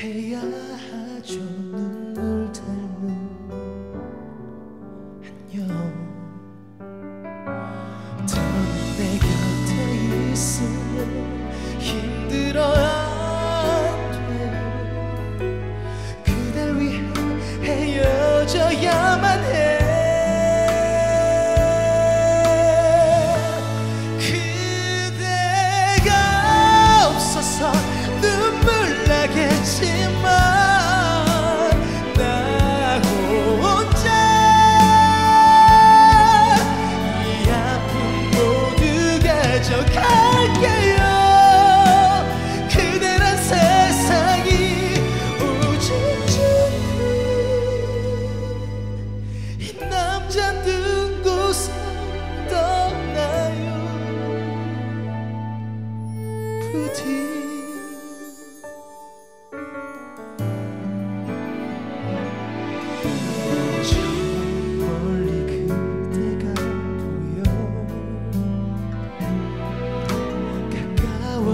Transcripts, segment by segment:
해야 하죠.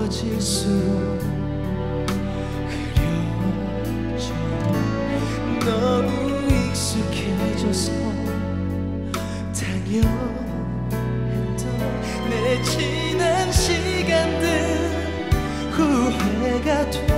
깊어질수록 그려져. 너무 익숙해져서 당연했던 내 지난 시간들 후회가 돼.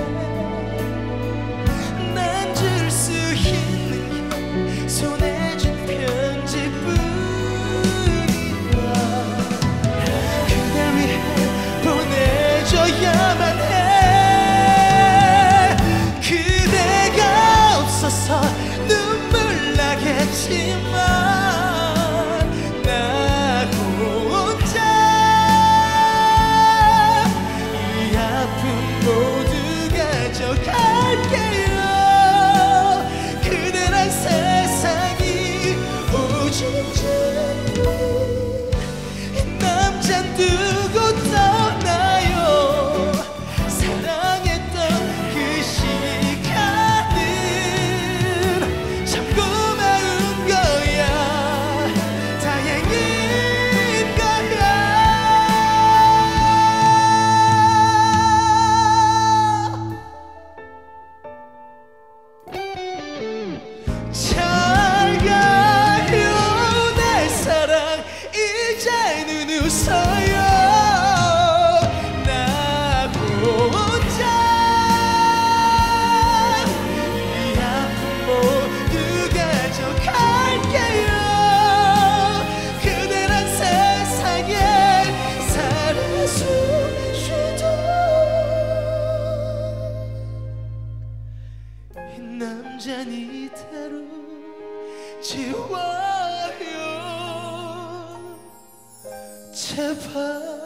angel. 없어요 나 혼자. 이 아픔 모두 가져갈게요. 그대란 세상에 살아 숨쉬던 이 남자니 다로 지워 제발.